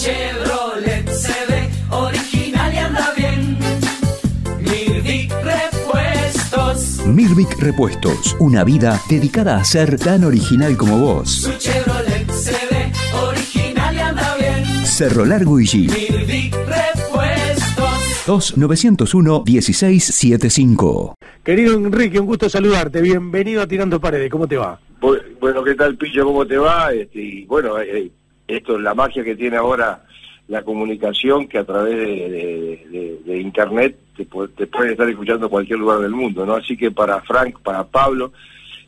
Chevrolet se ve original y anda bien. Mirvic Repuestos. Mirvic Repuestos, una vida dedicada a ser tan original como vos. Su Chevrolet se ve original y anda bien. Cerro Largo y G. Mirvic Repuestos. 2-901-1675. Querido Enrique, un gusto saludarte. Bienvenido a Tirando Paredes. ¿Cómo te va? Bu- Bueno, ¿qué tal, Pillo? ¿Cómo te va? Este, y bueno, eh, esto es la magia que tiene ahora la comunicación, que a través de, Internet te, pu- te pueden estar escuchando cualquier lugar del mundo, ¿no? Así que para Frank, para Pablo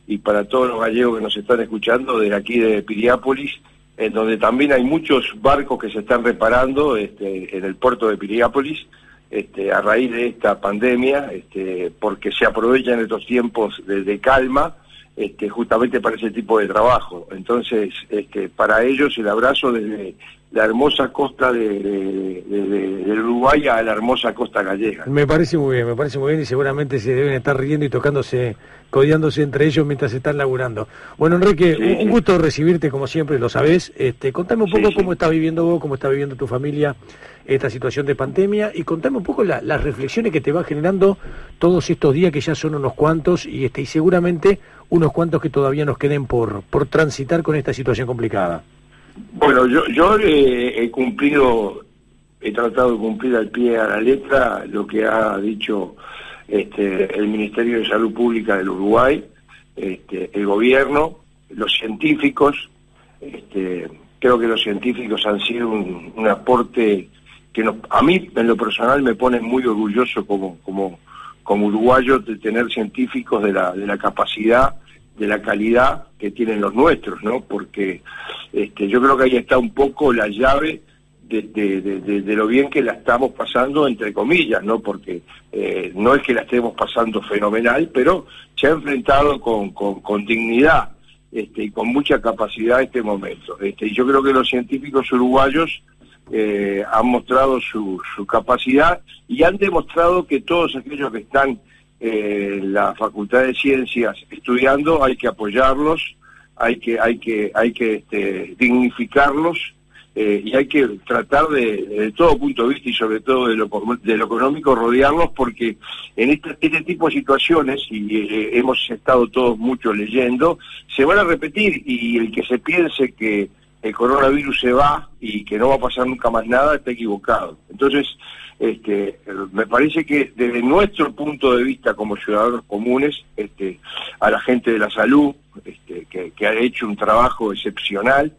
y para todos los gallegos que nos están escuchando desde aquí de Piriápolis, en donde también hay muchos barcos que se están reparando este, en el puerto de Piriápolis, este, a raíz de esta pandemia, este, porque se aprovechan estos tiempos de calma este, justamente para ese tipo de trabajo. Entonces, este, para ellos el abrazo desde la hermosa costa de, de- de- de- del Uruguay a la hermosa costa gallega. Me parece muy bien, me parece muy bien y seguramente se deben estar riendo y tocándose, codeándose entre ellos mientras están laburando. Bueno, Enrique, Sí, un, sí. gusto recibirte como siempre, lo sabés. Este, contame un poco sí. cómo estás viviendo vos, cómo está viviendo tu familia esta situación de pandemia y contame un poco la- las reflexiones que te va generando todos estos días que ya son unos cuantos y, este, y seguramente unos cuantos que todavía nos queden por, por transitar con esta situación complicada. Bueno, yo, yo eh, he cumplido, he tratado de cumplir al pie a la letra lo que ha dicho este, el Ministerio de Salud Pública del Uruguay, este, el gobierno, los científicos. Este, creo que los científicos han sido un, aporte que nos- a mí, en lo personal, me pone muy orgulloso como, como, como uruguayo de tener científicos de la, de la capacidad, de la calidad que tienen los nuestros, ¿no? Porque este, yo creo que ahí está un poco la llave de, de- lo bien que la estamos pasando, entre comillas, ¿no? Porque eh, no es que la estemos pasando fenomenal, pero se ha enfrentado con, con- con dignidad este, y con mucha capacidad este momento. Este, y yo creo que los científicos uruguayos eh, han mostrado su, su capacidad y han demostrado que todos aquellos que están eh, la Facultad de Ciencias estudiando hay que apoyarlos, hay que hay que hay que este, dignificarlos eh, y hay que tratar de, de todo punto de vista y sobre todo de lo, de lo económico rodearlos porque en este, este tipo de situaciones, y eh, hemos estado todos mucho leyendo, se van a repetir y el que se piense que el coronavirus se va y que no va a pasar nunca más nada está equivocado. Entonces, este, me parece que desde nuestro punto de vista como ciudadanos comunes, este, a la gente de la salud, este, que, que ha hecho un trabajo excepcional,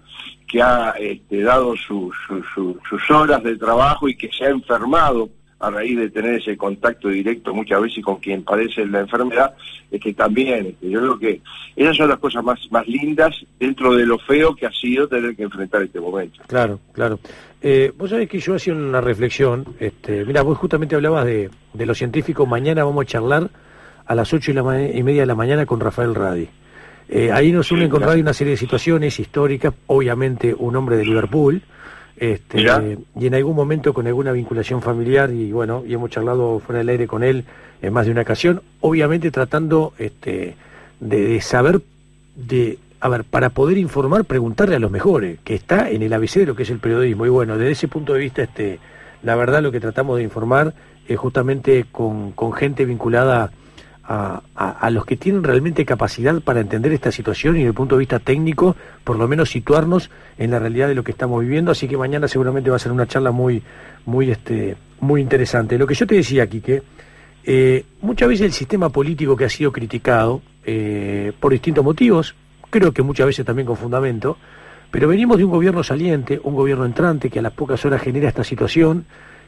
que ha este, dado su- su- sus horas de trabajo y que se ha enfermado a raíz de tener ese contacto directo muchas veces con quien padece la enfermedad, este, también, este, yo creo que esas son las cosas más, más lindas dentro de lo feo que ha sido tener que enfrentar este momento. Claro, claro. Eh, vos sabés que yo hacía una reflexión. Este, mira, vos justamente hablabas de, de los científicos. Mañana vamos a charlar a las ocho y, la y media de la mañana con Rafael Radi. Eh, ahí nos unen con claro. Radi una serie de situaciones históricas. Obviamente, un hombre de Liverpool. Este, y en algún momento con alguna vinculación familiar y bueno, y hemos charlado fuera del aire con él en más de una ocasión, obviamente tratando este, de, de saber, de, a ver, para poder informar, preguntarle a los mejores, que está en el ABC de lo que es el periodismo. Y bueno, desde ese punto de vista, este, la verdad lo que tratamos de informar es justamente con, gente vinculada a, a- a los que tienen realmente capacidad para entender esta situación y desde el punto de vista técnico, por lo menos situarnos en la realidad de lo que estamos viviendo. Así que mañana seguramente va a ser una charla muy, muy, este, muy interesante. Lo que yo te decía, Quique, eh, muchas veces el sistema político que ha sido criticado eh, por distintos motivos, creo que muchas veces también con fundamento, pero venimos de un gobierno saliente, un gobierno entrante que a las pocas horas genera esta situación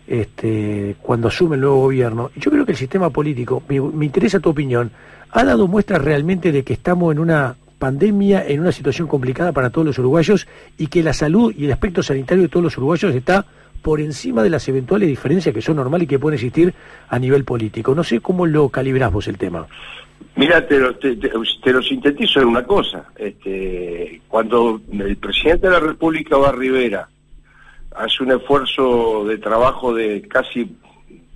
este, cuando asume el nuevo gobierno. Y yo creo que el sistema político, me, me interesa tu opinión, ha dado muestras realmente de que estamos en una pandemia, en una situación complicada para todos los uruguayos y que la salud y el aspecto sanitario de todos los uruguayos está por encima de las eventuales diferencias que son normales y que pueden existir a nivel político. No sé cómo lo calibrás vos el tema. Mira, te lo, te, te- te lo sintetizo en una cosa. Este, cuando el presidente de la República va Rivera, hace un esfuerzo de trabajo de casi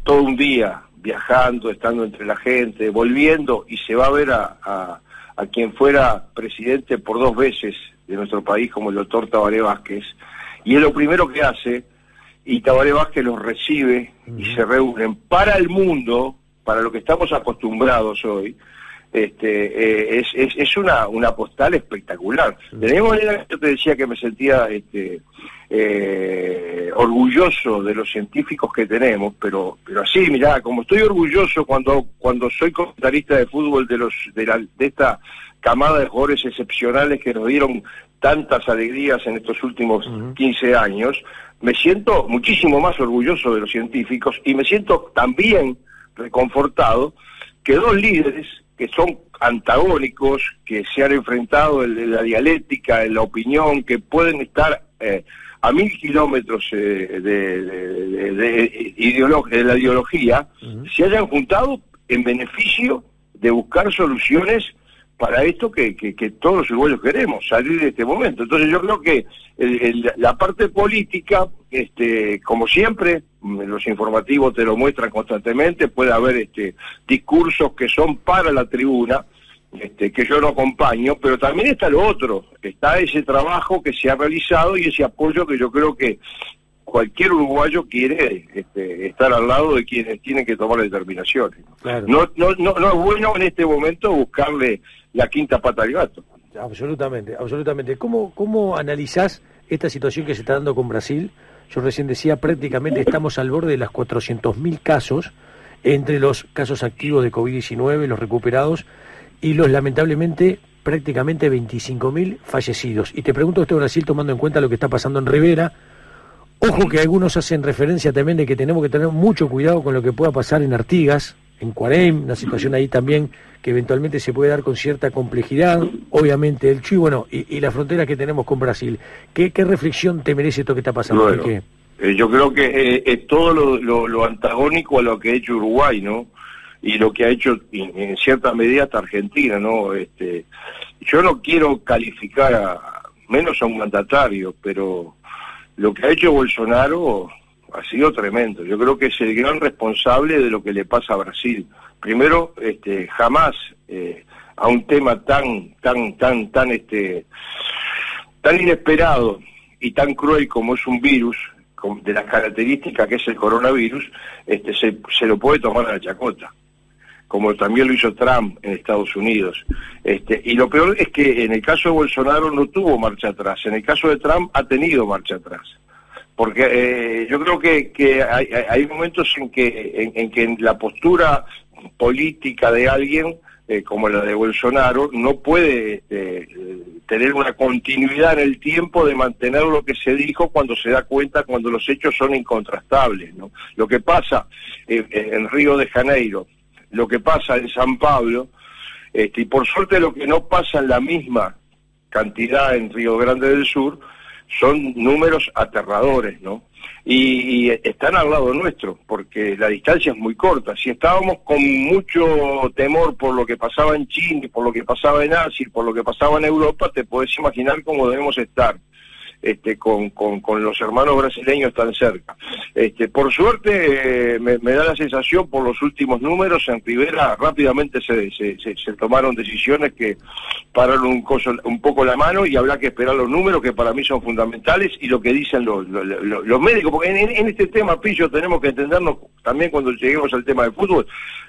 todo un día, viajando, estando entre la gente, volviendo, y se va a ver a, a- a quien fuera presidente por dos veces de nuestro país, como el doctor Tabaré Vázquez, y es lo primero que hace, y Tabaré Vázquez los recibe y se reúnen para el mundo, para lo que estamos acostumbrados hoy, este, eh, es, es, es, una, una postal espectacular. De la manera yo te decía que me sentía este, eh, orgulloso de los científicos que tenemos, pero, pero así, mirá, como estoy orgulloso cuando, cuando soy comentarista de fútbol de, los, de, la, de esta camada de jugadores excepcionales que nos dieron tantas alegrías en estos últimos 15 años, me siento muchísimo más orgulloso de los científicos y me siento también reconfortado que dos líderes que son antagónicos, que se han enfrentado en la dialéctica, en la opinión, que pueden estar eh, a mil kilómetros eh, de, de, de, la ideología, se hayan juntado en beneficio de buscar soluciones para esto que, que, todos los uruguayos queremos, salir de este momento. Entonces yo creo que la parte política, este, como siempre, mm, los informativos te lo muestran constantemente, puede haber este, discursos que son para la tribuna, este, que yo no acompaño, pero también está lo otro, está ese trabajo que se ha realizado y ese apoyo que yo creo que cualquier uruguayo quiere este, estar al lado de quienes tienen que tomar determinaciones. No, no, no, no es bueno en este momento buscarle la quinta pata al gato. Absolutamente, absolutamente. ¿Cómo, cómo analizás esta situación que se está dando con Brasil? Yo recién decía, prácticamente estamos al borde de las 400.000 casos, entre los casos activos de COVID-19, los recuperados, y los lamentablemente prácticamente 25.000 fallecidos. Y te pregunto esto Brasil tomando en cuenta lo que está pasando en Rivera, Ojo que algunos hacen referencia también de que tenemos que tener mucho cuidado con lo que pueda pasar en Artigas, en Cuarem, una situación ahí también que eventualmente se puede dar con cierta complejidad, obviamente el Chuy, bueno, y, la frontera que tenemos con Brasil. ¿Qué, reflexión te merece esto que está pasando? Eh, yo creo que eh, es todo lo, antagónico a lo que ha hecho Uruguay, ¿no? Y lo que ha hecho en, cierta medida hasta Argentina, ¿no? Este, yo no quiero calificar a menos a un mandatario, pero lo que ha hecho Bolsonaro ha sido tremendo. Yo creo que es el gran responsable de lo que le pasa a Brasil. Primero, este, jamás eh, a un tema tan, tan, tan, tan, este, tan inesperado y tan cruel como es un virus, de las características que es el coronavirus, este, se, se lo puede tomar a la chacota como también lo hizo Trump en Estados Unidos. Este, y lo peor es que en el caso de Bolsonaro no tuvo marcha atrás, en el caso de Trump ha tenido marcha atrás. Porque eh, yo creo que, hay, momentos en que, en, que la postura política de alguien, eh, como la de Bolsonaro, no puede este, tener una continuidad en el tiempo de mantener lo que se dijo cuando se da cuenta, cuando los hechos son incontrastables. ¿no? Lo que pasa eh, en Río de Janeiro, lo que pasa en San Pablo, este, y por suerte lo que no pasa en la misma cantidad en Río Grande del Sur, son números aterradores, ¿no? Y, están al lado nuestro, porque la distancia es muy corta. Si estábamos con mucho temor por lo que pasaba en Chile, por lo que pasaba en Asia, por lo que pasaba en Europa, te puedes imaginar cómo debemos estar este, con, con, con, los hermanos brasileños tan cerca. Este, por suerte, eh, me, da la sensación, por los últimos números, en Rivera rápidamente se, se, tomaron decisiones que pararon un, coso, un poco la mano y habrá que esperar los números que para mí son fundamentales y lo que dicen los, los, médicos, porque en, este tema, Pillo, tenemos que entendernos también cuando lleguemos al tema del fútbol,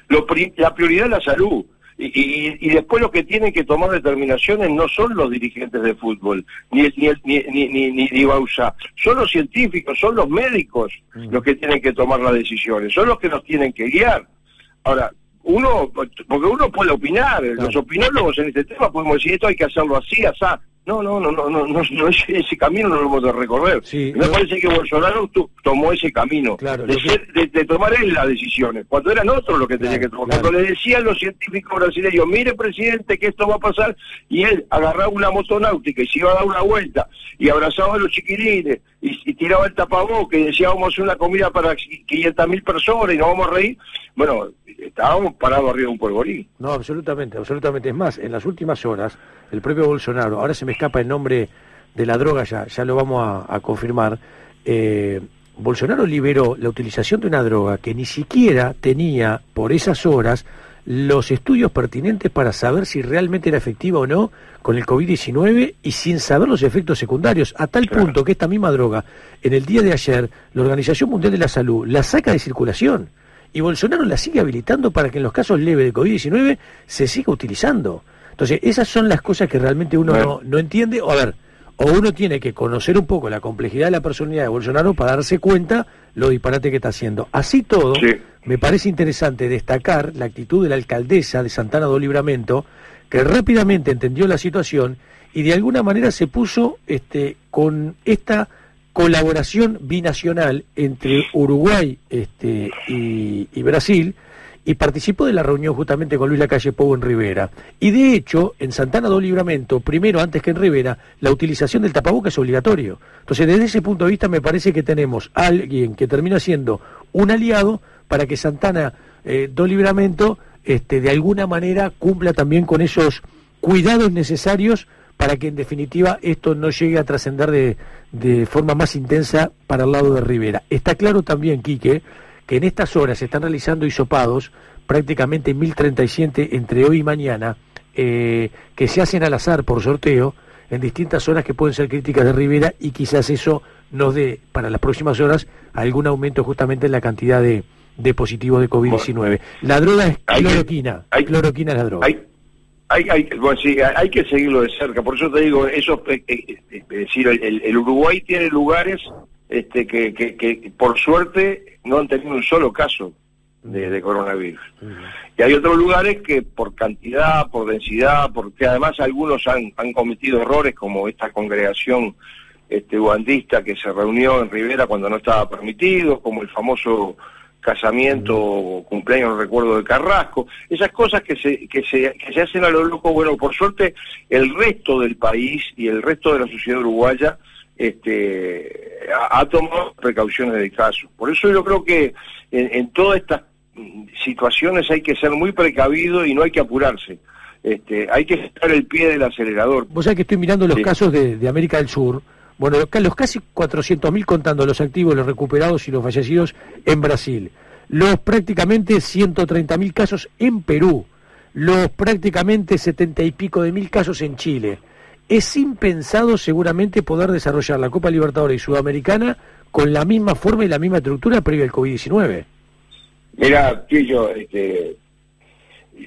lo, la prioridad es la salud. Y, y, después los que tienen que tomar determinaciones no son los dirigentes de fútbol, ni, ni, ni, ni, ni, Bausa, son los científicos, son los médicos mm. los que tienen que tomar las decisiones, son los que nos tienen que guiar. Ahora, uno, porque uno puede opinar, los opinólogos en este tema podemos decir esto hay que hacerlo así, así, no, no, no, no, no, no, no ese, camino no lo hemos de recorrer. Me parece que Bolsonaro tomó ese camino de, de, tomar él las decisiones, cuando eran otros los que tenía que tomar. Cuando le decían los científicos brasileños, mire presidente que esto va a pasar, y él agarraba una motonáutica y se iba a dar una vuelta y abrazaba a los chiquilines y, tiraba el tapabocas y decía vamos a hacer una comida para 500 mil personas y nos vamos a reír. Bueno, estábamos parados arriba de un polvorín. No, absolutamente, absolutamente. Es más, en las últimas horas, el propio Bolsonaro, ahora se me escapa el nombre de la droga, ya, ya lo vamos a, confirmar, eh, Bolsonaro liberó la utilización de una droga que ni siquiera tenía por esas horas los estudios pertinentes para saber si realmente era efectiva o no con el COVID-19 y sin saber los efectos secundarios, a tal punto que esta misma droga, en el día de ayer, la Organización Mundial de la Salud la saca de circulación y Bolsonaro la sigue habilitando para que en los casos leves de COVID-19 se siga utilizando. Entonces, esas son las cosas que realmente uno no, no entiende. O a ver, o uno tiene que conocer un poco la complejidad de la personalidad de Bolsonaro para darse cuenta lo disparate que está haciendo. Así todo, me parece interesante destacar la actitud de la alcaldesa de Santana do Libramento, que rápidamente entendió la situación y de alguna manera se puso este, con esta colaboración binacional entre Uruguay este, y, y Brasil, y participó de la reunión justamente con Luis Lacalle Pou en Rivera. Y de hecho, en Santana do Libramento, primero antes que en Rivera, la utilización del tapaboca es obligatorio. Entonces, desde ese punto de vista, me parece que tenemos a alguien que termina siendo un aliado para que Santana eh, do Libramento, este, de alguna manera, cumpla también con esos cuidados necesarios para que en definitiva esto no llegue a trascender de, de forma más intensa para el lado de Rivera. Está claro también, Quique, que en estas horas se están realizando hisopados, prácticamente 1037 entre hoy y mañana, eh, que se hacen al azar por sorteo en distintas zonas que pueden ser críticas de Rivera y quizás eso nos dé para las próximas horas algún aumento justamente en la cantidad de, de positivos de COVID-19. La droga es cloroquina, hay, cloroquina es la droga. Hay, hay, hay, bueno, sí, hay que seguirlo de cerca, por eso te digo, eso, eh, eh, es decir, el, el Uruguay tiene lugares este, que, que, que, por suerte no han tenido un solo caso de, de coronavirus. Y hay otros lugares que por cantidad, por densidad, porque además algunos han, han cometido errores, como esta congregación este, ugandista que se reunió en Rivera cuando no estaba permitido, como el famoso casamiento o cumpleaños, no recuerdo, de Carrasco, esas cosas que se, que, se, que se hacen a lo loco, bueno, por suerte el resto del país y el resto de la sociedad uruguaya este, ha, tomado precauciones del caso. Por eso yo creo que en, en, todas estas situaciones hay que ser muy precavido y no hay que apurarse. Este, hay que estar el pie del acelerador. Vos sabés que estoy mirando los sí. casos de, de, América del Sur. Bueno, los casi 400.000 contando los activos, los recuperados y los fallecidos en Brasil. Los prácticamente 130.000 casos en Perú. Los prácticamente 70 y pico de mil casos en Chile es impensado seguramente poder desarrollar la Copa Libertadores y Sudamericana con la misma forma y la misma estructura previa al COVID-19. Mira, Pillo, este,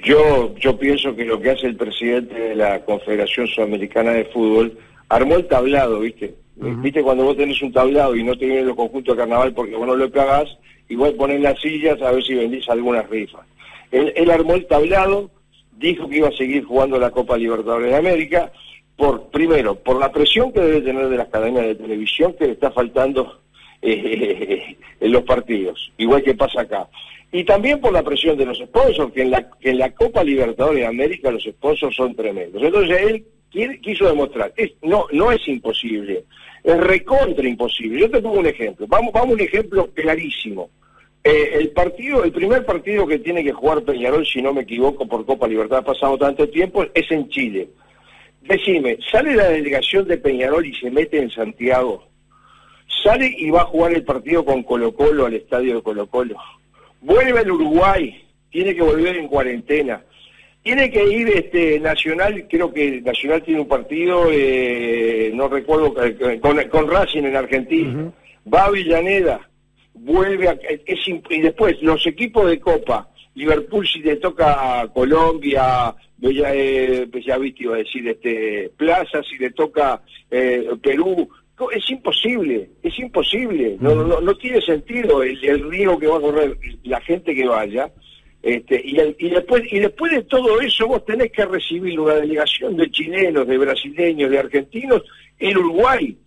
yo, yo pienso que lo que hace el presidente de la Confederación Sudamericana de Fútbol, armó el tablado, ¿viste? Uh -huh. ¿Viste cuando vos tenés un tablado y no te vienen los conjuntos de carnaval porque vos no lo pagás, igual ponés las sillas a ver si vendís algunas rifas. Él, él armó el tablado, dijo que iba a seguir jugando la Copa Libertadores de América, por primero, por la presión que debe tener de las cadenas de televisión que le está faltando eh, en los partidos, igual que pasa acá. Y también por la presión de los sponsors, que en la, que en la Copa Libertadores de América los sponsors son tremendos. Entonces él quiso demostrar, es, no, no es imposible, es recontra imposible. Yo te pongo un ejemplo, vamos, vamos un ejemplo clarísimo. Eh, el partido, el primer partido que tiene que jugar Peñarol, si no me equivoco, por Copa Libertad, ha pasado tanto tiempo, es en Chile. Decime, ¿sale la delegación de Peñarol y se mete en Santiago? ¿Sale y va a jugar el partido con Colo Colo al estadio de Colo Colo? Vuelve al Uruguay, tiene que volver en cuarentena. Tiene que ir este Nacional, creo que Nacional tiene un partido, eh, no recuerdo, eh, con, con, Racing en Argentina. Uh -huh. Va a Villaneda, vuelve a... Es, y después, los equipos de Copa, Liverpool si le toca Colombia, ya, eh, pues ya viste, iba a decir, este, Plaza, si le toca eh, Perú, es imposible, es imposible, no, no, no tiene sentido el, el, río que va a correr la gente que vaya, este, y, y, después, y después de todo eso vos tenés que recibir una delegación de chilenos, de brasileños, de argentinos en Uruguay.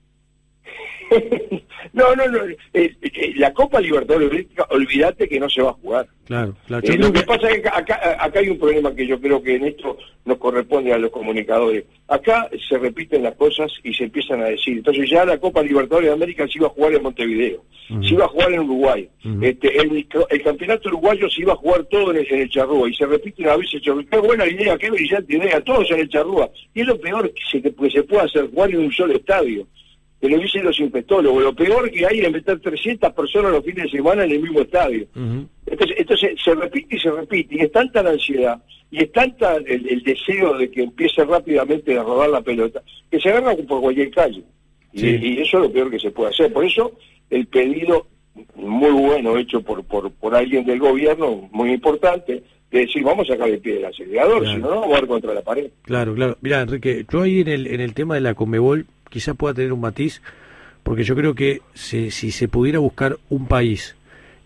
no, no, no. Eh, eh, la Copa Libertadores, olvídate que no se va a jugar. Claro, claro. Eh, lo que pasa es que acá, acá hay un problema que yo creo que en esto nos corresponde a los comunicadores. Acá se repiten las cosas y se empiezan a decir. Entonces ya la Copa Libertadores de América se iba a jugar en Montevideo, uh -huh. se iba a jugar en Uruguay. Uh -huh. este, el, el, campeonato uruguayo se iba a jugar todo en el, en el Charrúa y se repite una vez el Charrúa. Qué buena idea, qué brillante idea, todos en el Charrúa. Y es lo peor que se, que se puede hacer, jugar en un solo estadio que lo dicen los infectólogos. Lo peor que hay es meter 300 personas los fines de semana en el mismo estadio. Uh -huh. Entonces, entonces se repite y se repite, y es tanta la ansiedad, y es tanta el, deseo de que empiece rápidamente a rodar la pelota, que se agarra por cualquier calle. Y, eso es lo peor que se puede hacer. Por eso el pedido muy bueno hecho por, por, por alguien del gobierno, muy importante, de decir, vamos a sacar el pie del acelerador, si no, no vamos a ver contra la pared. Claro, claro. Mira, Enrique, yo ahí en el, en el tema de la Comebol quizás pueda tener un matiz, porque yo creo que si, si se pudiera buscar un país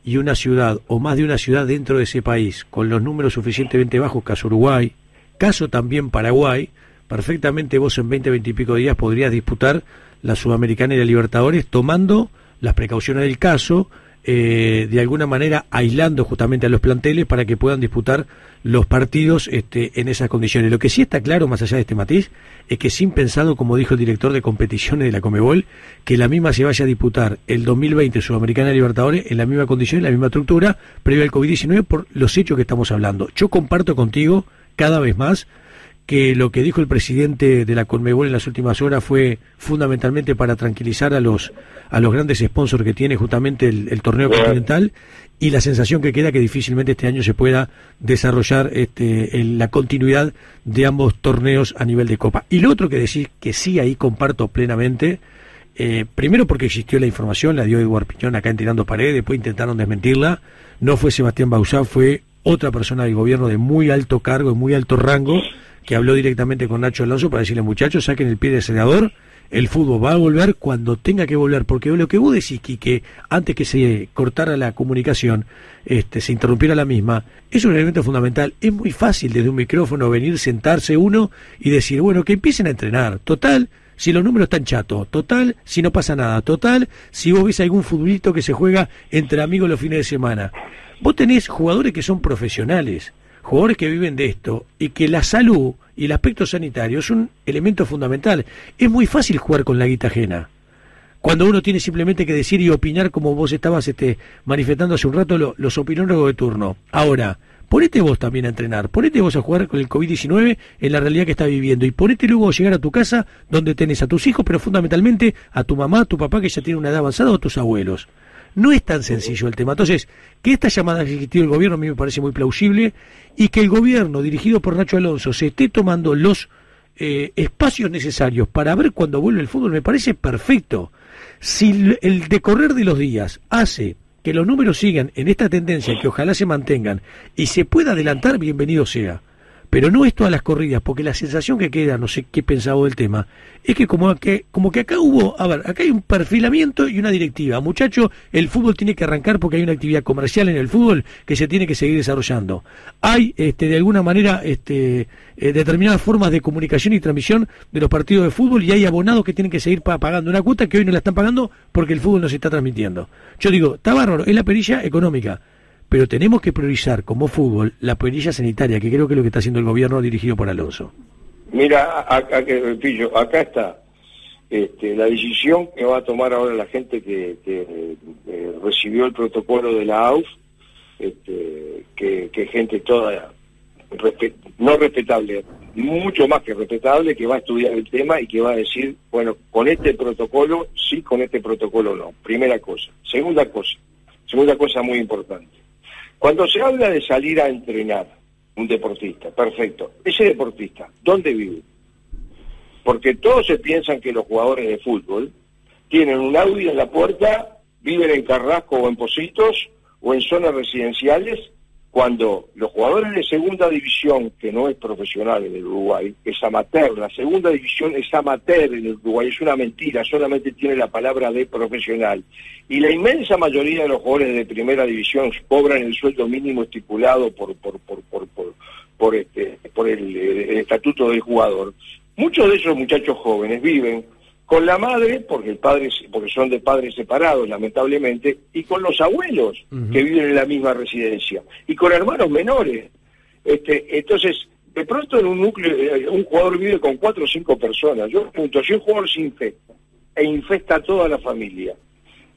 y una ciudad, o más de una ciudad dentro de ese país, con los números suficientemente bajos, caso Uruguay, caso también Paraguay, perfectamente vos en 20, 20 y pico días podrías disputar la Sudamericana y la Libertadores tomando las precauciones del caso, eh, de alguna manera aislando justamente a los planteles para que puedan disputar los partidos este, en esas condiciones. Lo que sí está claro, más allá de este matiz, es que sin pensado, como dijo el director de competiciones de la Comebol, que la misma se vaya a disputar el 2020 Sudamericana Libertadores en la misma condición, en la misma estructura, previo al COVID-19 por los hechos que estamos hablando. Yo comparto contigo cada vez más que lo que dijo el presidente de la Conmebol en las últimas horas fue fundamentalmente para tranquilizar a los a los grandes sponsors que tiene justamente el, torneo continental y la sensación que queda que difícilmente este año se pueda desarrollar este, la continuidad de ambos torneos a nivel de Copa. Y lo otro que decir que sí ahí comparto plenamente, eh, primero porque existió la información, la dio Eduard Piñón acá en Tirando Paredes, después intentaron desmentirla, no fue Sebastián Bausá, fue otra persona del gobierno de muy alto cargo, de muy alto rango, que habló directamente con Nacho Alonso para decirle, muchachos, saquen el pie del senador, el fútbol va a volver cuando tenga que volver, porque lo que vos decís, que antes que se cortara la comunicación, este, se interrumpiera la misma, es un elemento fundamental. Es muy fácil desde un micrófono venir, sentarse uno y decir, bueno, que empiecen a entrenar. Total, si los números están chatos, total, si no pasa nada, total, si vos ves algún futbolito que se juega entre amigos los fines de semana. Vos tenés jugadores que son profesionales, jugadores que viven de esto y que la salud y el aspecto sanitario es un elemento fundamental. Es muy fácil jugar con la guita ajena. Cuando uno tiene simplemente que decir y opinar como vos estabas este, manifestando hace un rato los opinólogos de turno. Ahora, ponete vos también a entrenar, ponete vos a jugar con el COVID-19 en la realidad que está viviendo y ponete luego a llegar a tu casa donde tenés a tus hijos, pero fundamentalmente a tu mamá, a tu papá que ya tiene una edad avanzada o a tus abuelos. No es tan sencillo el tema. Entonces, que esta llamada que existió el gobierno a mí me parece muy plausible y que el gobierno dirigido por Nacho Alonso se esté tomando los eh, espacios necesarios para ver cuando vuelve el fútbol me parece perfecto. Si el decorrer de los días hace que los números sigan en esta tendencia, que ojalá se mantengan y se pueda adelantar, bienvenido sea pero no es todas las corridas, porque la sensación que queda, no sé qué pensado del tema, es que como que, como que acá hubo, a ver, acá hay un perfilamiento y una directiva. Muchacho, el fútbol tiene que arrancar porque hay una actividad comercial en el fútbol que se tiene que seguir desarrollando. Hay, este, de alguna manera, este, eh, determinadas formas de comunicación y transmisión de los partidos de fútbol y hay abonados que tienen que seguir pagando una cuota que hoy no la están pagando porque el fútbol no se está transmitiendo. Yo digo, está bárbaro, es la perilla económica pero tenemos que priorizar como fútbol la perilla sanitaria, que creo que es lo que está haciendo el gobierno dirigido por Alonso. Mira, acá, acá está este, la decisión que va a tomar ahora la gente que, eh, recibió el protocolo de la AUF, este, que, gente toda no respetable, mucho más que respetable, que va a estudiar el tema y que va a decir, bueno, con este protocolo sí, con este protocolo no. Primera cosa. Segunda cosa, segunda cosa muy importante. Cuando se habla de salir a entrenar un deportista, perfecto, ese deportista, ¿dónde vive? Porque todos se piensan que los jugadores de fútbol tienen un Audi en la puerta, viven en Carrasco o en Positos o en zonas residenciales cuando los jugadores de segunda división, que no es profesional en el Uruguay, es amateur, la segunda división es amateur en el Uruguay, es una mentira, solamente tiene la palabra de profesional. Y la inmensa mayoría de los jugadores de primera división cobran el sueldo mínimo estipulado por, por, por, por, por, este, por el estatuto del jugador. Muchos de esos muchachos jóvenes viven con la madre, porque el padre, porque son de padres separados, lamentablemente, y con los abuelos que viven en la misma residencia, y con hermanos menores. Este, entonces, de pronto en un núcleo, eh, un jugador vive con cuatro o cinco personas. Yo pregunto, si un jugador se infecta e infecta a toda la familia,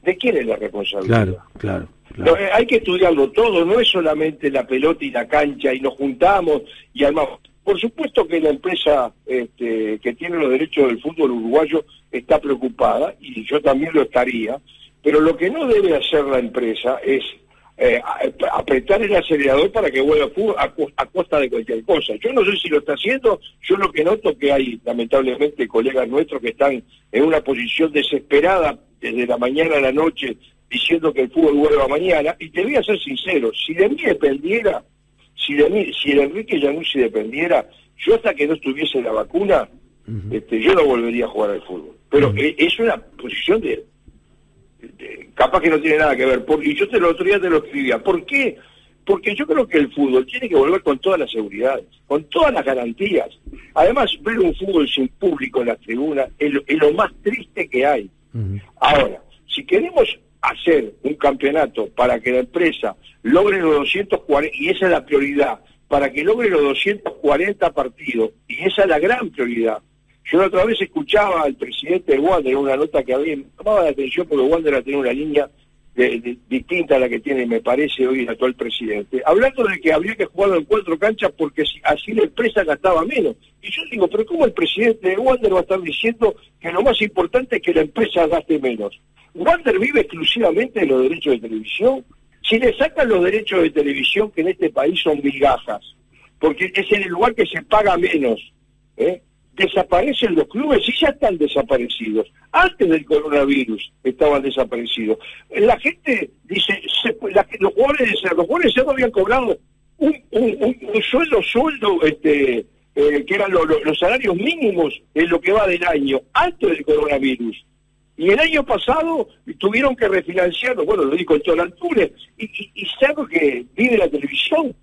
¿de quién es la responsabilidad? Claro, claro. Eh, hay que estudiarlo todo, no es solamente la pelota y la cancha y nos juntamos y armamos. Por supuesto que la empresa este, que tiene los derechos del fútbol uruguayo está preocupada, y yo también lo estaría, pero lo que no debe hacer la empresa es eh, apretar el acelerador para que vuelva fútbol a, costa de cualquier cosa. Yo no sé si lo está haciendo, yo lo que noto que hay lamentablemente colegas nuestros que están en una posición desesperada desde la mañana a la noche diciendo que el fútbol vuelva mañana, y te voy a ser sincero, si de mí dependiera, si de mí, si de Enrique Januzzi dependiera, yo hasta que no estuviese la vacuna, este, yo no volvería a jugar al fútbol. Pero e, es una posición de, capaz que no tiene nada que ver. y yo te lo otro día te lo escribía. ¿Por qué? Porque yo creo que el fútbol tiene que volver con todas las seguridades, con todas las garantías. Además, ver un fútbol sin público en la tribuna es lo, más triste que hay. Ahora, si queremos hacer un campeonato para que la empresa logre los 240, y esa es la prioridad, para que logre los 240 partidos, y esa es la gran prioridad, yo la otra vez escuchaba al presidente de Wander, una nota que había, me llamaba la atención porque Wander tiene una línea distinta a la que tiene, me parece, hoy el actual presidente, hablando de que habría que jugar en cuatro canchas porque así la empresa gastaba menos. Y yo digo, pero ¿cómo el presidente de Wander va a estar diciendo que lo más importante es que la empresa gaste menos? Wander vive exclusivamente de los derechos de televisión. Si le sacan los derechos de televisión, que en este país son migajas, porque es en el lugar que se paga menos, ¿eh? Desaparecen los clubes y ya están desaparecidos. Antes del coronavirus estaban desaparecidos. La gente dice, los jugadores de Cerro, los jugadores de Cerro habían cobrado un, sueldo, sueldo, este, eh, que eran los salarios mínimos en lo que va del año, antes del coronavirus. Y el año pasado tuvieron que refinanciarlo, bueno, lo dijo el Cholo Antunes, y, y, y algo que vive la televisión,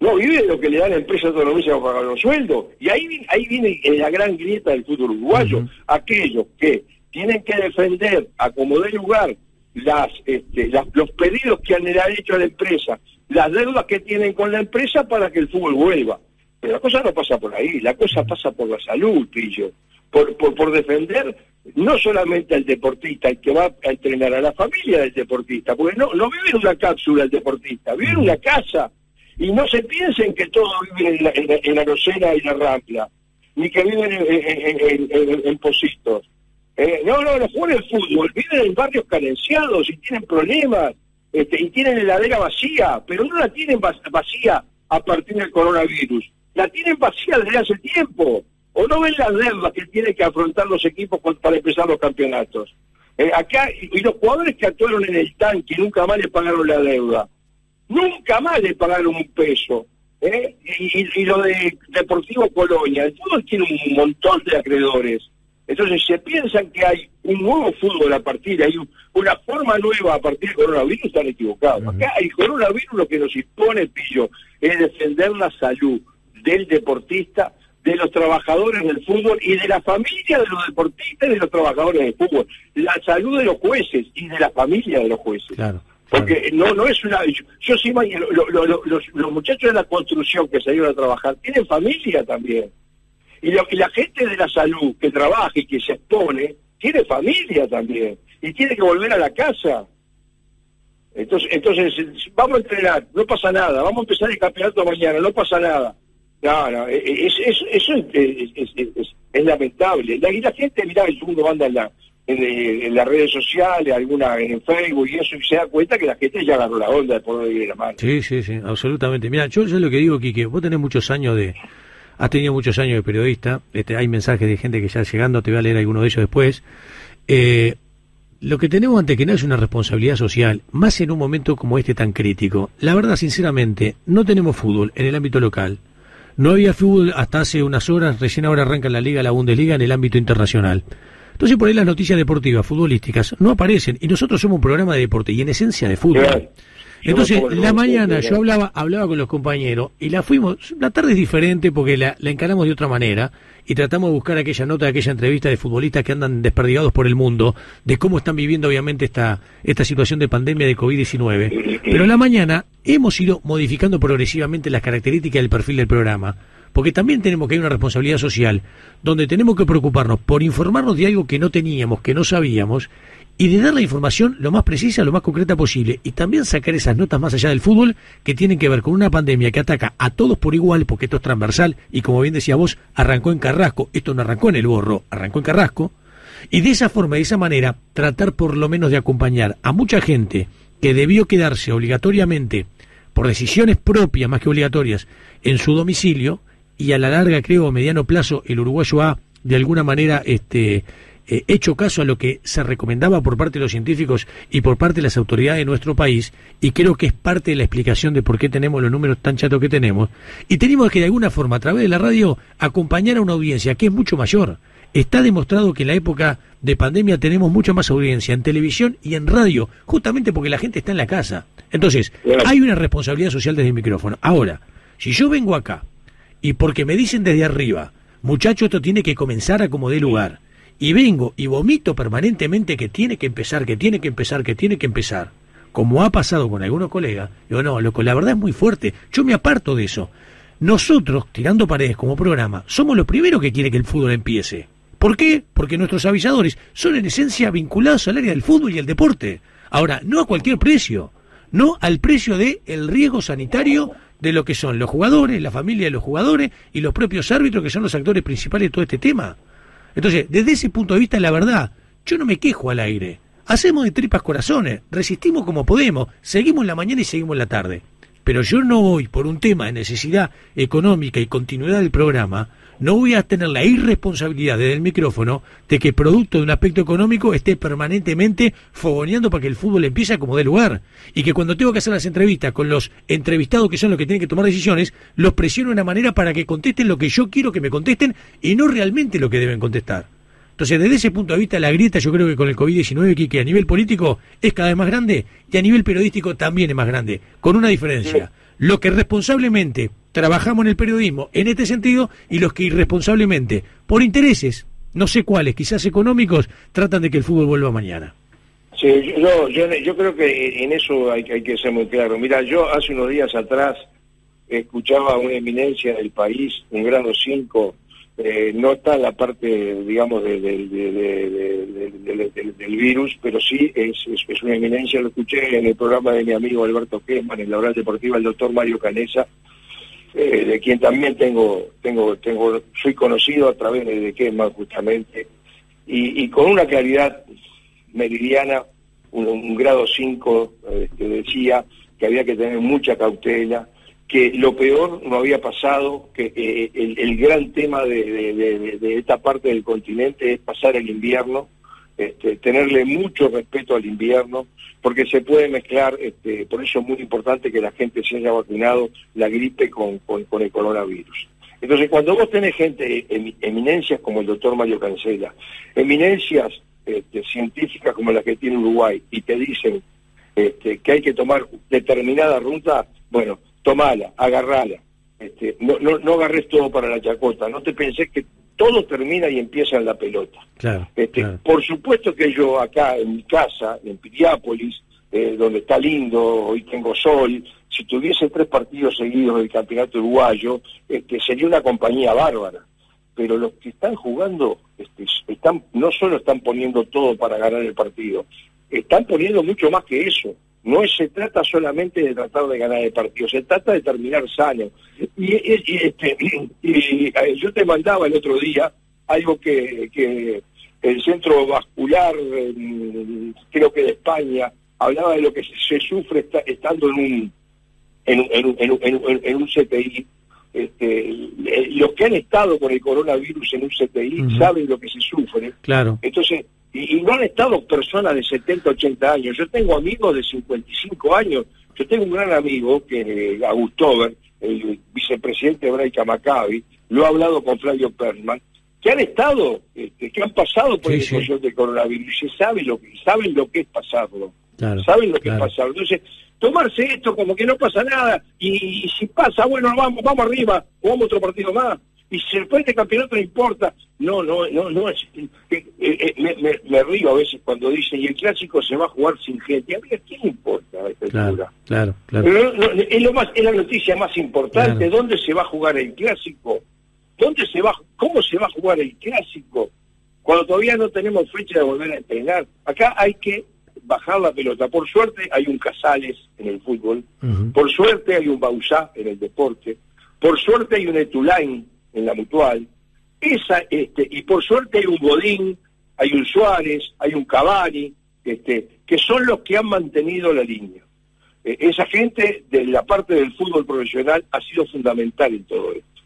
no vive de lo que le da la empresa todos los meses para pagar los sueldos. Y ahí, ahí viene la gran grieta del fútbol uruguayo. Aquellos que tienen que defender a como lugar las, este, los pedidos que han hecho a la empresa, las deudas que tienen con la empresa para que el fútbol vuelva. Pero la cosa no pasa por ahí, la cosa pasa por la salud, Pillo. Por, por, por defender no solamente al deportista, el que va a entrenar a la familia del deportista, porque no, no vive en una cápsula el deportista, vive en una casa y no se piensen que todos viven en la, en, la Rosera y la Rampla, ni que viven en, en, Positos. Eh, no, no, los jugadores de fútbol viven en barrios carenciados y tienen problemas, este, y tienen heladera vacía, pero no la tienen vacía a partir del coronavirus, la tienen vacía desde hace tiempo. ¿O no ven las deudas que tienen que afrontar los equipos para empezar los campeonatos? Eh, acá, y los jugadores que actuaron en el tanque nunca más les pagaron la deuda nunca más le pagaron un peso. ¿eh? Y, lo de Deportivo Colonia, el fútbol tiene un montón de acreedores. Entonces, se piensan que hay un nuevo fútbol a partir, hay una forma nueva a partir del coronavirus, están equivocados. Acá el coronavirus lo que nos impone, Pillo, es defender la salud del deportista, de los trabajadores del fútbol y de la familia de los deportistas y de los trabajadores del fútbol. La salud de los jueces y de la familia de los jueces. Claro. Porque no no es una... Yo, sí, los, muchachos de la construcción que salieron a trabajar tienen familia también. Y, lo, y la gente de la salud que trabaja y que se expone, tiene familia también. Y tiene que volver a la casa. Entonces, entonces vamos a entrenar, no pasa nada. Vamos a empezar el campeonato mañana, no pasa nada. No, no, e, e, es, eso es, es, lamentable. y la gente, mirá, el segundo anda en la en, las redes sociales, alguna en Facebook y eso, y se da cuenta que la gente ya agarró la onda de ir la mano. Sí, sí, sí, absolutamente. Mira, yo, yo lo que digo, Quique, vos tenés muchos años de... Has tenido muchos años de periodista, este, hay mensajes de gente que ya llegando, te voy a leer alguno de ellos después. Eh, lo que tenemos ante que no es una responsabilidad social, más en un momento como este tan crítico. La verdad, sinceramente, no tenemos fútbol en el ámbito local. No había fútbol hasta hace unas horas, recién ahora arranca la Liga, la Bundesliga en el ámbito internacional. Entonces por ahí las noticias deportivas, futbolísticas, no aparecen. Y nosotros somos un programa de deporte y en esencia de fútbol. Entonces, la mañana yo hablaba, hablaba con los compañeros y la fuimos, la tarde es diferente porque la, encaramos de otra manera y tratamos de buscar aquella nota, aquella entrevista de futbolistas que andan desperdigados por el mundo, de cómo están viviendo obviamente esta, esta situación de pandemia de COVID-19. Pero en la mañana hemos ido modificando progresivamente las características del perfil del programa porque también tenemos que hay una responsabilidad social, donde tenemos que preocuparnos por informarnos de algo que no teníamos, que no sabíamos, y de dar la información lo más precisa, lo más concreta posible, y también sacar esas notas más allá del fútbol que tienen que ver con una pandemia que ataca a todos por igual, porque esto es transversal, y como bien decía vos, arrancó en Carrasco, esto no arrancó en el borro, arrancó en Carrasco, y de esa forma, de esa manera, tratar por lo menos de acompañar a mucha gente que debió quedarse obligatoriamente, por decisiones propias más que obligatorias, en su domicilio, y a la larga, creo, a mediano plazo, el uruguayo ha de alguna manera este, eh, hecho caso a lo que se recomendaba por parte de los científicos y por parte de las autoridades de nuestro país, y creo que es parte de la explicación de por qué tenemos los números tan chatos que tenemos, y tenemos que de alguna forma, a través de la radio, acompañar a una audiencia que es mucho mayor. Está demostrado que en la época de pandemia tenemos mucha más audiencia en televisión y en radio, justamente porque la gente está en la casa. Entonces, hay una responsabilidad social desde el micrófono. Ahora, si yo vengo acá y porque me dicen desde arriba, muchacho, esto tiene que comenzar a como dé lugar, y vengo y vomito permanentemente que tiene que empezar, que tiene que empezar, que tiene que empezar, como ha pasado con algunos colegas, digo, no, loco, la verdad es muy fuerte, yo me aparto de eso. Nosotros, tirando paredes como programa, somos los primeros que quiere que el fútbol empiece. ¿Por qué? Porque nuestros avisadores son en esencia vinculados al área del fútbol y el deporte. Ahora, no a cualquier precio, no al precio del el riesgo sanitario de lo que son los jugadores, la familia de los jugadores y los propios árbitros que son los actores principales de todo este tema. Entonces, desde ese punto de vista, la verdad, yo no me quejo al aire. Hacemos de tripas corazones, resistimos como podemos, seguimos la mañana y seguimos la tarde. Pero yo no voy por un tema de necesidad económica y continuidad del programa no voy a tener la irresponsabilidad desde el micrófono de que producto de un aspecto económico esté permanentemente fogoneando para que el fútbol empiece como dé lugar. Y que cuando tengo que hacer las entrevistas con los entrevistados que son los que tienen que tomar decisiones, los presiono de una manera para que contesten lo que yo quiero que me contesten y no realmente lo que deben contestar. Entonces, desde ese punto de vista, la grieta yo creo que con el COVID-19, que a nivel político es cada vez más grande y a nivel periodístico también es más grande, con una diferencia. Lo que responsablemente trabajamos en el periodismo en este sentido y los que irresponsablemente, por intereses, no sé cuáles, quizás económicos, tratan de que el fútbol vuelva mañana. Sí, yo, yo, creo que en eso hay, hay que ser muy claro. Mira, yo hace unos días atrás escuchaba una eminencia del país, un grado 5, eh, no está en la parte, digamos, del virus, pero sí es, es, una eminencia, lo escuché en el programa de mi amigo Alberto Kessman, en la hora deportiva, el doctor Mario Canesa, eh, de quien también tengo, tengo, tengo, soy conocido a través de, de justamente, y, con una claridad meridiana, un, grado 5, que este, decía que había que tener mucha cautela, que lo peor no había pasado, que eh, el, gran tema de, esta parte del continente es pasar el invierno, este, tenerle mucho respeto al invierno, porque se puede mezclar, este, por eso es muy importante que la gente se haya vacunado la gripe con, con, el coronavirus. Entonces, cuando vos tenés gente, eminencias como el doctor Mario Cancela, eminencias este, científicas como las que tiene Uruguay, y te dicen este, que hay que tomar determinada ruta, bueno, tomala, agarrala. Este, no, no, no agarres todo para la chacota, no te pensés que todo termina y empieza en la pelota. Este, por supuesto que yo acá en mi casa, en Piriápolis, eh, donde está lindo, hoy tengo sol, si tuviese tres partidos seguidos del campeonato uruguayo, este, sería una compañía bárbara. Pero los que están jugando, este, están, no solo están poniendo todo para ganar el partido, están poniendo mucho más que eso. No se trata solamente de tratar de ganar el partido, se trata de terminar sano. Y, este, eh, yo te mandaba el otro día algo que, el centro vascular, creo que de España, hablaba de lo que se sufre estando en un, en, un CTI. Este, los que han estado con el coronavirus en un CTI saben lo que se sufre. Claro. Entonces, y, no han estado personas de 70, 80 años. Yo tengo amigos de 55 años. Yo tengo un gran amigo, que eh, Augustover, el vicepresidente de Braica Maccabi, lo ha hablado con Flavio Perman, que han estado, este, que han pasado por el proceso de coronavirus y se sabe lo que, saben lo que es pasarlo. saben lo que es pasarlo. Entonces, tomarse esto como que no pasa nada y, si pasa, bueno, vamos, vamos arriba, jugamos otro partido más y si después de campeonato no importa, no, no, no, no es, eh, eh, eh, me, río a veces cuando dicen, y el clásico se va a jugar sin gente, a mí a quién importa esta claro, claro, claro. es, lo más, es la noticia más importante, ¿dónde se va a jugar el clásico? ¿Dónde se va, cómo se va a jugar el clásico? Cuando todavía no tenemos fecha de volver a entrenar, acá hay que bajar la pelota. Por suerte hay un Casales en el fútbol, por suerte hay un Bausá en el deporte, por suerte hay un Etulain en la mutual. Esa, este, y por suerte hay un Godín, hay un Suárez, hay un Cavani, este, que son los que han mantenido la línea. Eh, esa gente de la parte del fútbol profesional ha sido fundamental en todo esto.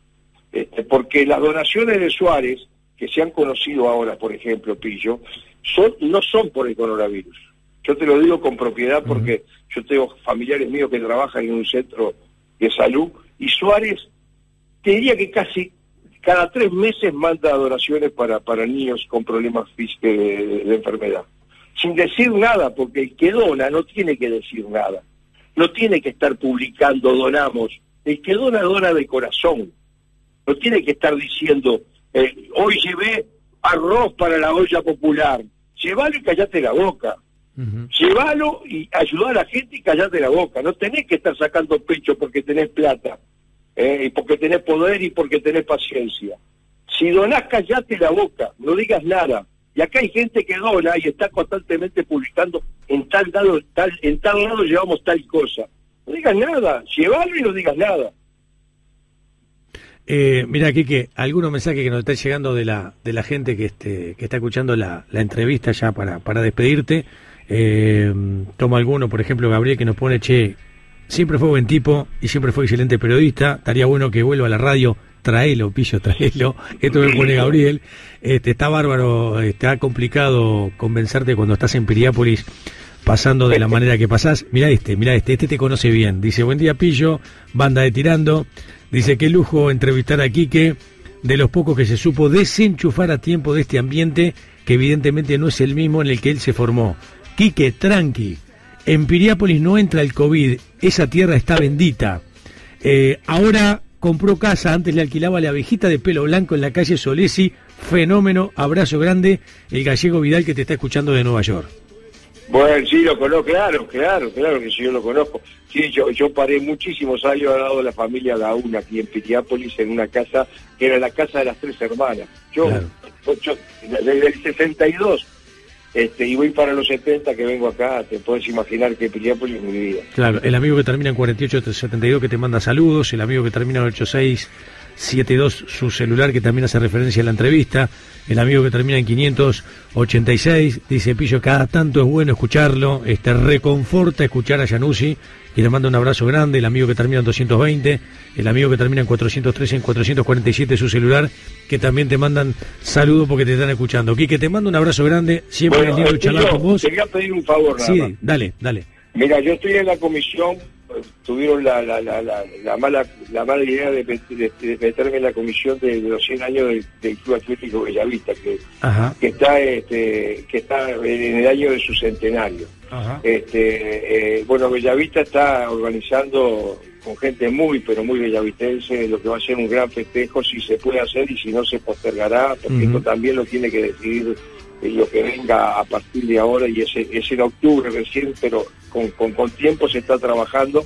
Este, porque las donaciones de Suárez, que se han conocido ahora, por ejemplo, Pillo, son, no son por el coronavirus. Yo te lo digo con propiedad porque yo tengo familiares míos que trabajan en un centro de salud y Suárez, te diría que casi cada tres meses manda donaciones para, para niños con problemas físicos de, de enfermedad. Sin decir nada, porque el que dona no tiene que decir nada. No tiene que estar publicando, donamos. El que dona, dona de corazón. No tiene que estar diciendo, eh, hoy llevé arroz para la olla popular. Llévalo y callate la boca. Llévalo y ayuda a la gente y callate la boca. No tenés que estar sacando pecho porque tenés plata, eh, y porque tenés poder y porque tenés paciencia. Si donás, callate la boca, no digas nada. Y acá hay gente que dona y está constantemente publicando en tal lado, tal, en tal lado llevamos tal cosa. No digas nada, llévalo y no digas nada. Eh, mira, Kike, algunos mensajes que nos están llegando de la, de la gente que, este, que está escuchando la, la entrevista ya para, para despedirte. Eh, toma alguno, por ejemplo, Gabriel, que nos pone, che, siempre fue buen tipo y siempre fue excelente periodista. Estaría bueno que vuelva a la radio. Traelo, pillo, traelo. Esto me pone Gabriel. Este, está bárbaro, está complicado convencerte cuando estás en Piriápolis pasando de la manera que pasás. Mira este, mira este, este te conoce bien. Dice, buen día, pillo, banda de tirando. Dice, qué lujo entrevistar a Quique, de los pocos que se supo desenchufar a tiempo de este ambiente que evidentemente no es el mismo en el que él se formó. Quique, tranqui. En Piriápolis no entra el COVID, esa tierra está bendita. Eh, ahora compró casa, antes le alquilaba la abejita de pelo blanco en la calle Solesi. Fenómeno, abrazo grande, el gallego Vidal que te está escuchando de Nueva York. Bueno, sí, lo conozco, claro, claro, claro que sí, yo lo conozco. Sí, yo, yo paré muchísimos años al lado de la familia Gauna aquí en Piriápolis, en una casa que era la casa de las tres hermanas. Yo, yo desde el 62 este, y voy para los 70 que vengo acá, te puedes imaginar que Piriápolis es mi vida. Claro, el amigo que termina en 4872 que te manda saludos, el amigo que termina en 8672 su celular que también hace referencia a la entrevista, el amigo que termina en 586 dice Pillo, cada tanto es bueno escucharlo, este reconforta escuchar a Januzzi y le manda un abrazo grande, el amigo que termina en 220, el amigo que termina en 413, en 447 su celular, que también te mandan saludos porque te están escuchando. Quique, te mando un abrazo grande, siempre Bueno, es lindo charlar con vos. Quería pedir un favor, nada Sí, más. dale, dale. Mira, yo estoy en la comisión, tuvieron la, la, la, la, la mala la mala idea de, met- de- de meterme en la comisión de, de los 100 años del, del Club Atlético Bellavista, que, que está este, que está en el año de su centenario. ajá. Este, eh, bueno, Bellavista está organizando con gente muy, pero muy bellavitense, lo que va a ser un gran festejo, si se puede hacer y si no se postergará, porque esto también lo tiene que decidir eh, lo que venga a partir de ahora y es, es en octubre recién, pero con, con, con tiempo se está trabajando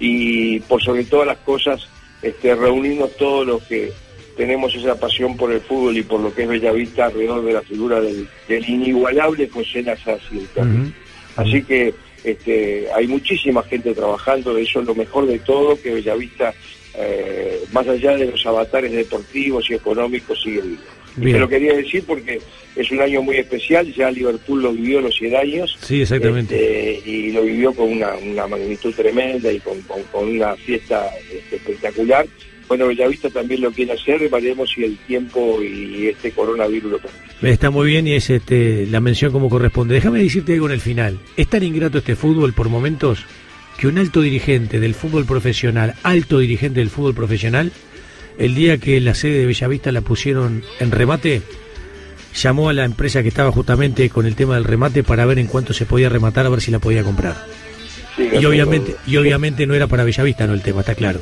y por sobre todas las cosas este, reunirnos todos los que tenemos esa pasión por el fútbol y por lo que es Bellavista alrededor de la figura del, del inigualable José Nazarci. Ujú. Así que este, hay muchísima gente trabajando, eso es lo mejor de todo, que Bellavista, eh, más allá de los avatares deportivos y económicos, sigue vivo. Y te lo quería decir porque es un año muy especial, ya Liverpool lo vivió los 100 años. Sí, exactamente. este, y lo vivió con una, una magnitud tremenda y con, con- con una fiesta este, espectacular. Bueno, Bellavista también lo quiere hacer, veremos si el tiempo y este coronavirus lo permite. Está muy bien y es este, la mención como corresponde. Déjame decirte algo en el final. Es tan ingrato este fútbol por momentos que un alto dirigente del fútbol profesional, alto dirigente del fútbol profesional, el día que la sede de Bellavista la pusieron en remate, llamó a la empresa que estaba justamente con el tema del remate para ver en cuánto se podía rematar, a ver si la podía comprar. Sí, Y obviamente, y obviamente no era para Bellavista, no el tema, está claro.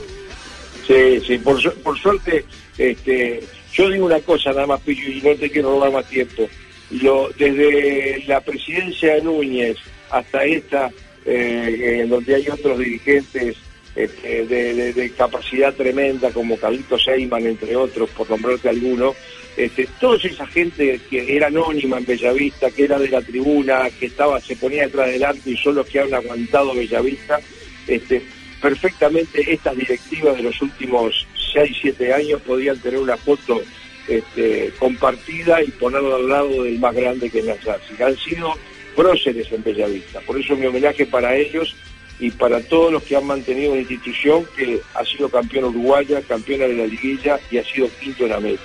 Sí, sí, por, su- por suerte, este, yo digo una cosa nada más, Pillo, y no te quiero robar más tiempo. Lo, desde la presidencia de Núñez hasta esta, eh, en donde hay otros dirigentes este, de, capacidad tremenda, como Carlito Seyman, entre otros, por nombrarte alguno, este, toda esa gente que era anónima en Bellavista, que era de la tribuna, que estaba, se ponía detrás del arco y son los que han aguantado Bellavista, este, perfectamente estas directivas de los últimos 6, 7 años podían tener una foto este, compartida y ponerla al lado del más grande que es Nazarci. Han sido próceres en Bellavista. Por eso mi homenaje para ellos y para todos los que han mantenido una institución que ha sido campeona uruguaya, campeona de la liguilla y ha sido quinto en América.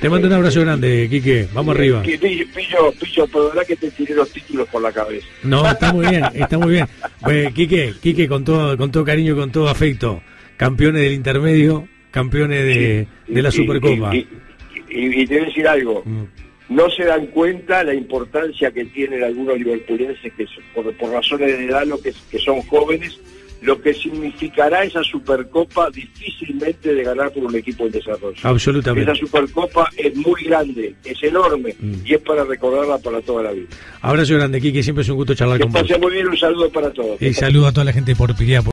Te mando un abrazo grande, Quique. Vamos arriba. Pillo, pillo, pillo, perdona que te tiré los títulos por la cabeza. No, está muy bien, está muy bien. Pues, Quique, Quique, con todo, con todo cariño, con todo afecto, campeones del intermedio, campeones de, de la Y- Supercopa. Y, y- y te voy a decir algo. Mm. No se dan cuenta la importancia que tienen algunos liberturenses que por, por razones de edad, lo que, que son jóvenes, lo que significará esa Supercopa difícilmente de ganar por un equipo en desarrollo. Absolutamente. Esa Supercopa es muy grande, es enorme Mm. y es para recordarla para toda la vida. Abrazo grande, Quique. Siempre es un gusto charlar Que con vos. pase muy bien, un saludo para todos. Y saludo a toda la gente Porpiría.